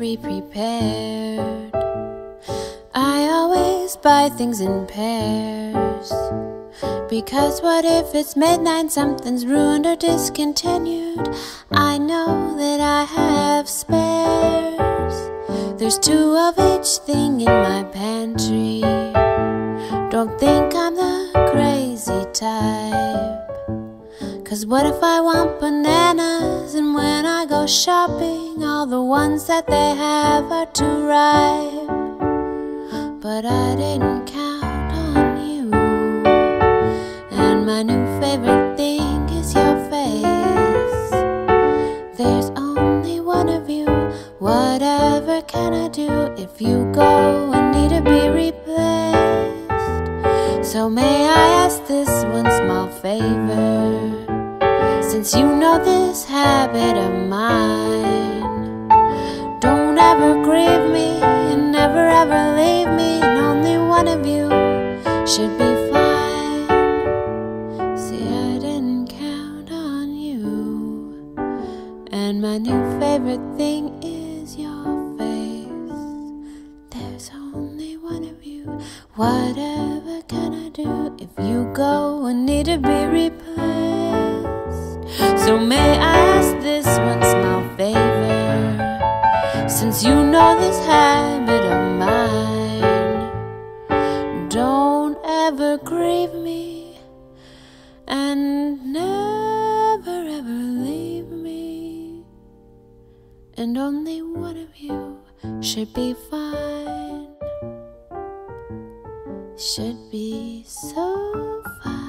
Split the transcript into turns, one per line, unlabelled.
very prepared. I always buy things in pairs. Because what if it's midnight, something's ruined or discontinued? I know that I have spares. There's two of each thing in my pantry. Don't think I'm the crazy type. Cause what if I want bananas and when shopping, all the ones that they have are too ripe? But I didn't count on you. And my new favorite thing is your face. There's only one of you. Whatever can I do if you go and need to be replaced? So may I ask this one small favor? Since you know this habit of mine, don't ever grieve me and never ever leave me. And only one of you should be fine. See, I didn't count on you. And my new favorite thing is your face. There's only one of you. Whatever can I do if you go and need to be replaced? So may I ask this one small favor? Since you know this habit of mine, don't ever grieve me and never ever leave me. And only one of you should be fine. Should be so fine.